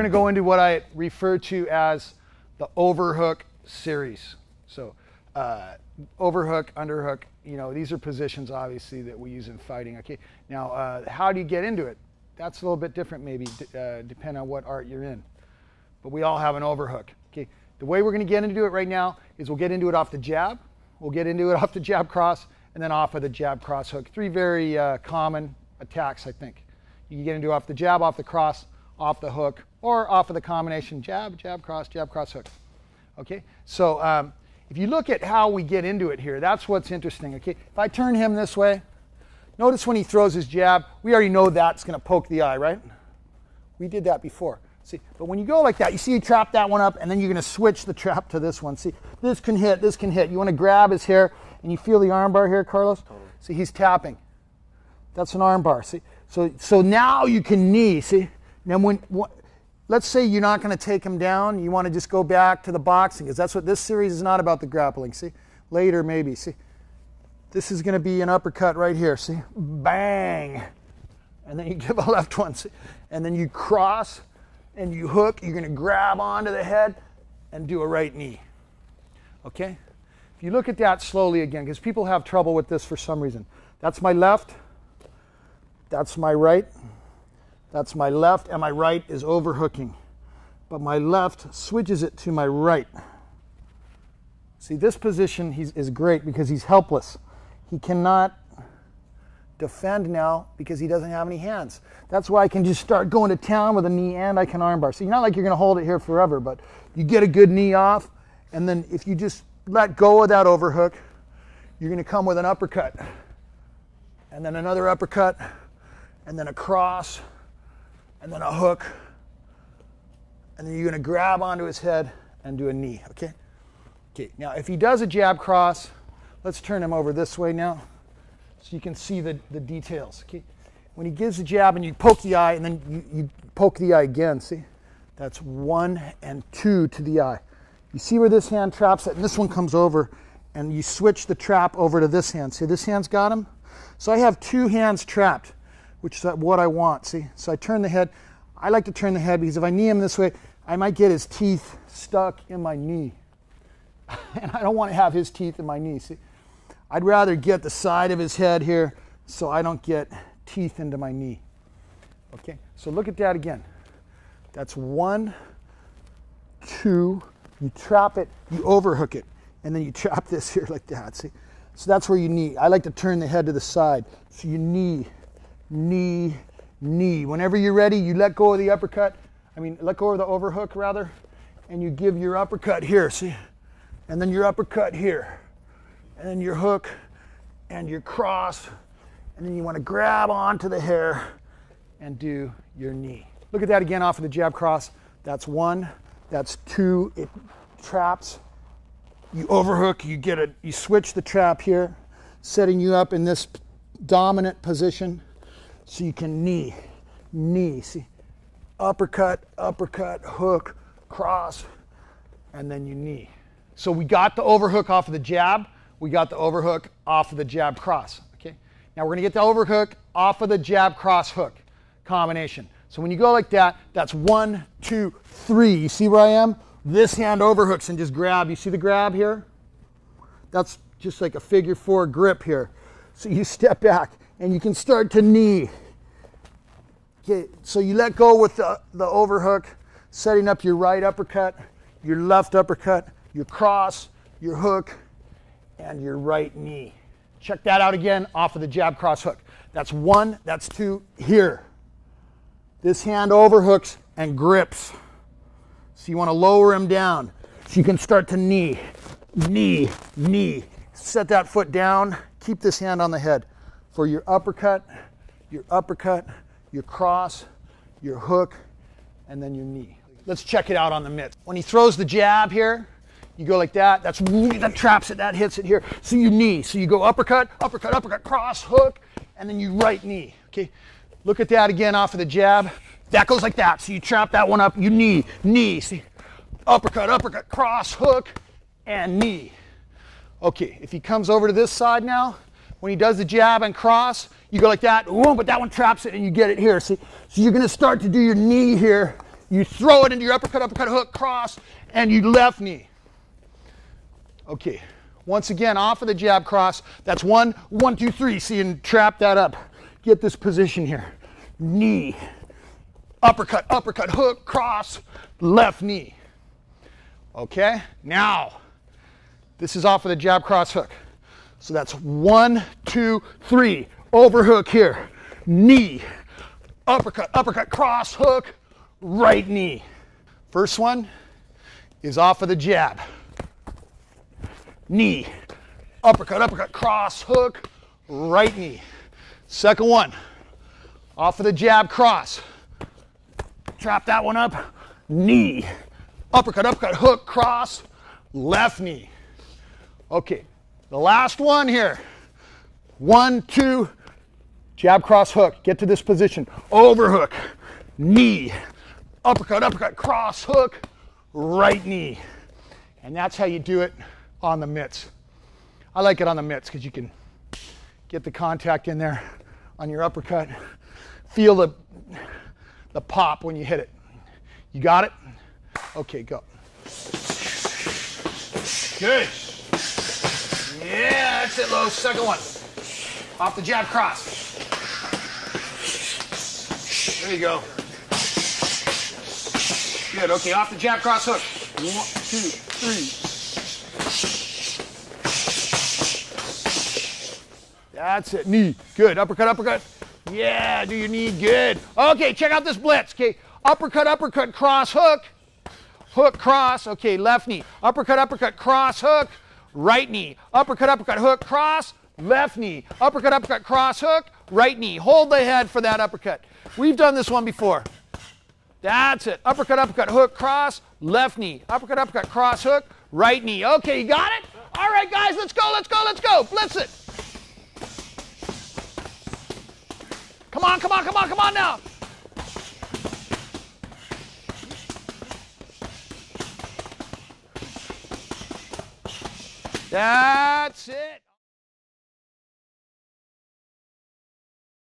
going to go into what I refer to as the overhook series. So, uh, overhook, underhook, you know, these are positions obviously that we use in fighting. Okay, now uh, how do you get into it? That's a little bit different, maybe, uh, depending on what art you're in. But we all have an overhook. Okay, the way we're going to get into it right now is we'll get into it off the jab, we'll get into it off the jab cross, and then off of the jab cross hook. Three very uh, common attacks, I think. You can get into off the jab, off the cross, off the hook, or off of the combination jab, jab, cross, jab, cross, hook. Okay, so um, if you look at how we get into it here, that's what's interesting. Okay, if I turn him this way, notice when he throws his jab, we already know that's going to poke the eye, right? We did that before. See, but when you go like that, you see you trap that one up, and then you're going to switch the trap to this one. See, this can hit, this can hit. You want to grab his hair, and you feel the armbar here, Carlos? Totally. See, he's tapping. That's an armbar. See, so so now you can knee. See, now when, when let's say you're not going to take him down, you want to just go back to the boxing, because that's what this series is not about the grappling. See, later maybe. See, this is going to be an uppercut right here. See, bang, and then you give a left one. See, and then you cross and you hook. You're going to grab onto the head and do a right knee. Okay. If you look at that slowly again, because people have trouble with this for some reason. That's my left. That's my right. That's my left, and my right is overhooking. But my left switches it to my right. See, this position is great because he's helpless. He cannot defend now because he doesn't have any hands. That's why I can just start going to town with a knee and I can armbar. So you're not like you're going to hold it here forever, but you get a good knee off, and then if you just let go of that overhook, you're going to come with an uppercut, and then another uppercut, and then a cross, and then a hook, and then you're going to grab onto his head and do a knee, okay? Okay, now if he does a jab cross, let's turn him over this way now so you can see the, the details, okay? When he gives a jab and you poke the eye and then you, you poke the eye again, see? That's one and two to the eye. You see where this hand traps it, and this one comes over, and you switch the trap over to this hand. See, this hand's got him? So I have two hands trapped which is what I want. See, so I turn the head. I like to turn the head because if I knee him this way, I might get his teeth stuck in my knee. and I don't want to have his teeth in my knee. See, I'd rather get the side of his head here so I don't get teeth into my knee. Okay, so look at that again. That's one, two, you trap it, you overhook it, and then you trap this here like that. See? So that's where you knee. I like to turn the head to the side. So you knee knee, knee. Whenever you're ready, you let go of the uppercut. I mean, let go of the overhook rather, and you give your uppercut here, see? And then your uppercut here. And then your hook and your cross. And then you want to grab onto the hair and do your knee. Look at that again off of the jab cross. That's one, that's two. It traps. You overhook, you get a you switch the trap here, setting you up in this dominant position so you can knee, knee, see, uppercut, uppercut, hook, cross, and then you knee. So we got the overhook off of the jab, we got the overhook off of the jab cross, okay? Now we're gonna get the overhook off of the jab cross hook combination. So when you go like that, that's one, two, three. You see where I am? This hand overhooks and just grab. You see the grab here? That's just like a figure four grip here. So you step back and you can start to knee. Okay, so you let go with the, the overhook, setting up your right uppercut, your left uppercut, your cross, your hook, and your right knee. Check that out again off of the jab cross hook. That's one, that's two, here. This hand overhooks and grips. So you want to lower him down. So you can start to knee, knee, knee. Set that foot down, keep this hand on the head for your uppercut, your uppercut, your cross, your hook, and then your knee. Let's check it out on the mitts. When he throws the jab here, you go like that. That's that traps it. That hits it here. So you knee. So you go uppercut, uppercut, uppercut, cross, hook, and then you right knee. Okay. Look at that again off of the jab. That goes like that. So you trap that one up. You knee, knee. See, uppercut, uppercut, cross, hook, and knee. Okay. If he comes over to this side now, when he does the jab and cross, you go like that, ooh, but that one traps it and you get it here. See? So you're going to start to do your knee here you throw it into your uppercut, uppercut, hook, cross, and you left knee. Okay, once again, off of the jab cross. That's one, one, two, three. See, and trap that up. Get this position here. Knee, uppercut, uppercut, hook, cross, left knee. Okay, now this is off of the jab cross hook. So that's one, two, three. Overhook here. Knee, uppercut, uppercut, cross, hook, right knee. First one is off of the jab. Knee, uppercut, uppercut, cross, hook, right knee. Second one, off of the jab, cross. Trap that one up, knee, uppercut, uppercut, hook, cross, left knee. Okay, the last one here. One, two, jab, cross, hook. Get to this position. Overhook, knee, uppercut, uppercut, cross, hook, right knee. And that's how you do it on the mitts. I like it on the mitts because you can get the contact in there on your uppercut. Feel the, the pop when you hit it. You got it? Okay, go. Good. Yeah, that's it, Low. Second one. Off the jab cross. There you go. Good. Okay, off the jab cross hook. One, two, three. That's it. Knee. Good. Uppercut, uppercut. Yeah, do your knee. Good. Okay, check out this blitz. Okay, uppercut, uppercut, cross, hook. Hook, cross. Okay, left knee. Uppercut, uppercut, cross, hook. Right knee. Uppercut, uppercut, hook, cross. Left knee. Uppercut, uppercut, cross, hook. Right knee. Hold the head for that uppercut. We've done this one before. That's it. Uppercut, uppercut, hook, cross, left knee. Uppercut, uppercut, cross, hook, right knee. Okay, you got it? All right, guys, let's go, let's go, let's go. Blitz it. Come on, come on, come on, come on now. That's it.